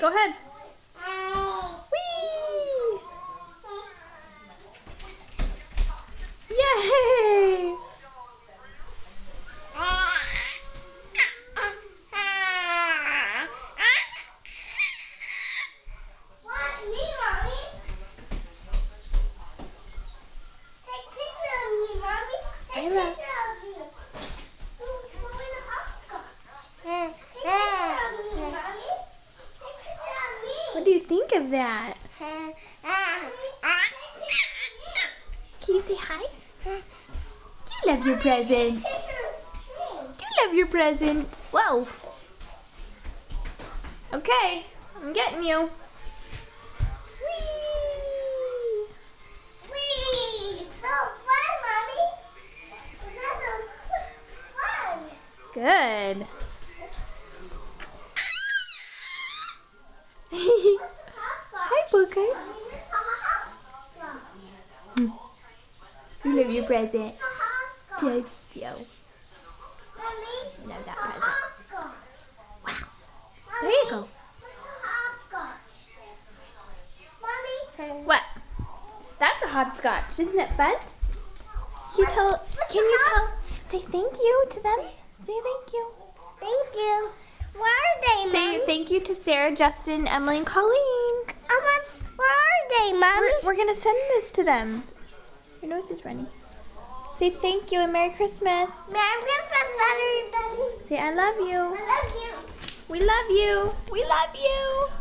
Go ahead. Um, What do you think of that? Can you say hi? Do you love your present? Do you love your present? Whoa. Okay, I'm getting you. Whee! Whee! So fun, mommy. That's so fun. Good. Hopscotch. Hi, Booker. You love your present. Yes, yo. Mommy, Love it's that present. Wow. There you go. It's a hopscotch. Mommy, What? That's a hopscotch. Isn't it fun? Can you tell? Can you tell? Say thank you to them. Say thank you. thank you. Where are they, Say Mommy? Thank you to Sarah, Justin, Emily, and Colleen. Almost, where are they, Mommy? We're, we're gonna send this to them. Your nose is running. Say thank you and Merry Christmas. Merry Christmas, everybody. Say I love you. I love you. We love you. We love you.